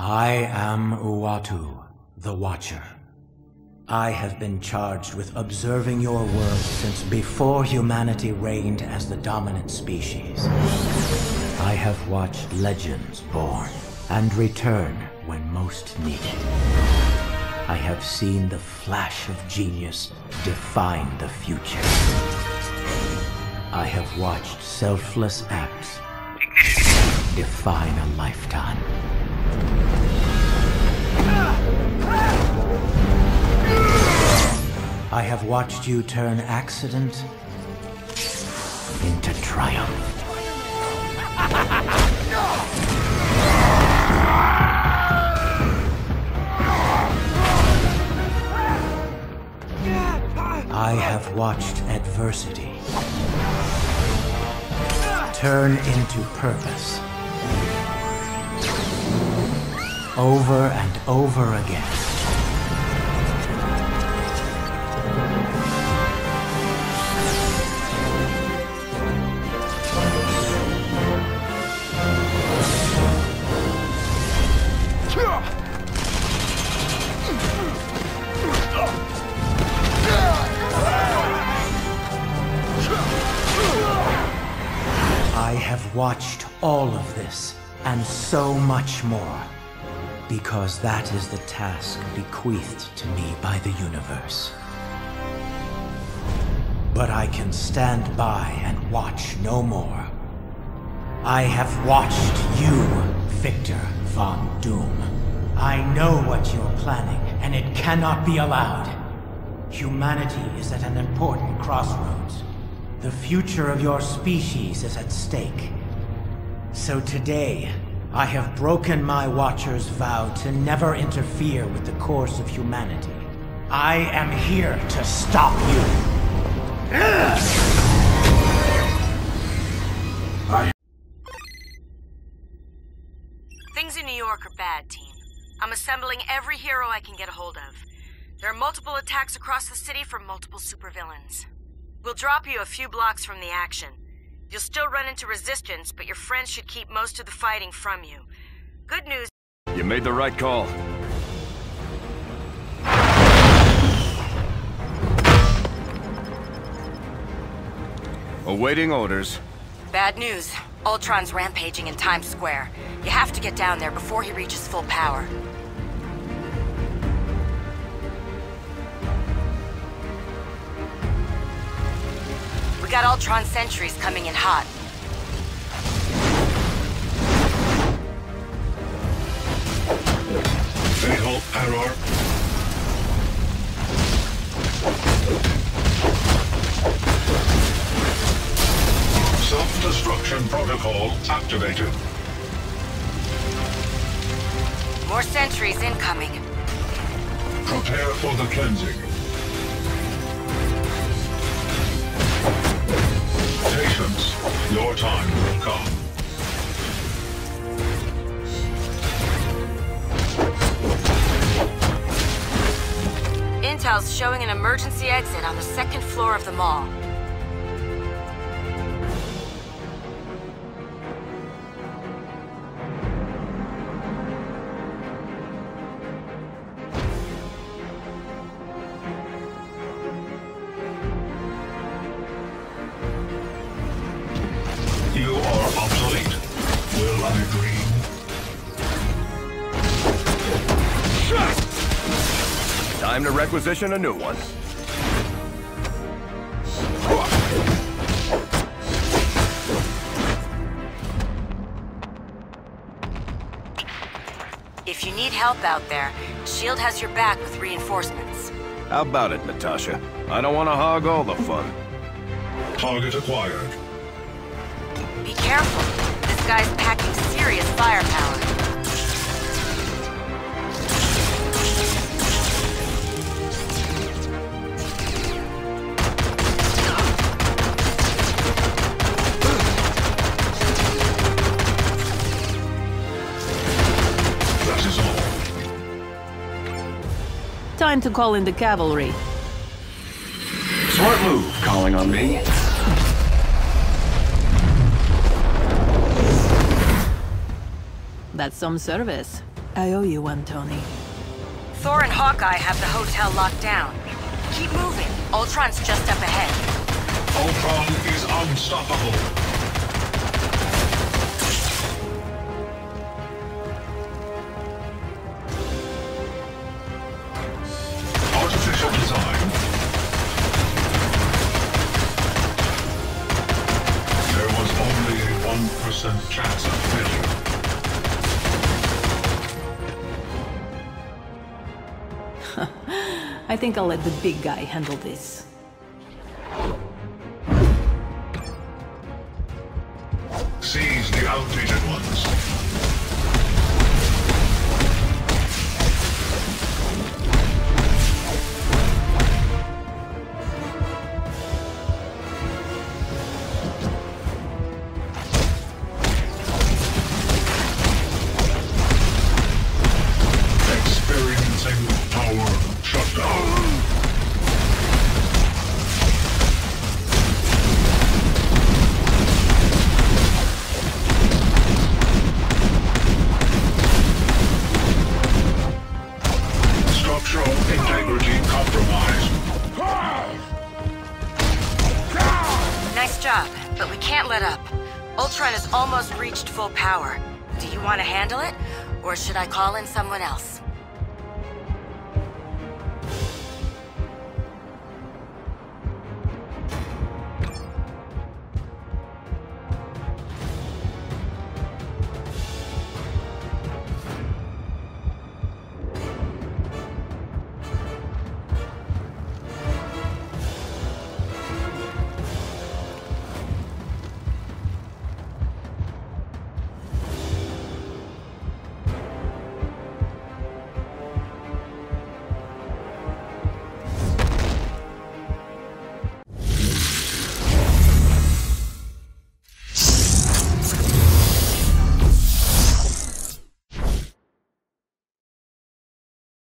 I am Uatu, the Watcher. I have been charged with observing your world since before humanity reigned as the dominant species. I have watched legends born and return when most needed. I have seen the flash of genius define the future. I have watched selfless acts define a lifetime. I have watched you turn accident into triumph. I have watched adversity turn into purpose. Over and over again. I have watched all of this, and so much more. Because that is the task bequeathed to me by the universe. But I can stand by and watch no more. I have watched you, Victor Von Doom. I know what you're planning, and it cannot be allowed. Humanity is at an important crossroads. The future of your species is at stake. So today, I have broken my Watcher's vow to never interfere with the course of humanity. I am here to stop you. Things in New York are bad, team. I'm assembling every hero I can get a hold of. There are multiple attacks across the city from multiple supervillains. We'll drop you a few blocks from the action. You'll still run into resistance, but your friends should keep most of the fighting from you. Good news. You made the right call. Awaiting orders. Bad news. Ultron's rampaging in Times Square. You have to get down there before he reaches full power. We got Ultron sentries coming in hot. Fatal error. Self-destruction protocol activated. More sentries incoming. Prepare for the cleansing. Patience. Your time will come. Intel's showing an emergency exit on the second floor of the mall. Time to requisition a new one. If you need help out there, S.H.I.E.L.D. has your back with reinforcements. How about it, Natasha? I don't want to hog all the fun. Target acquired. Be careful. This guy's packing serious firepower. Time to call in the cavalry. Smart move, calling on me. That's some service. I owe you one, Tony. Thor and Hawkeye have the hotel locked down. Keep moving. Ultron's just up ahead. Ultron is unstoppable. 1% chance of failure. I think I'll let the big guy handle this. Seize the outdated ones. Can't let up. Ultron has almost reached full power. Do you want to handle it? Or should I call in someone else?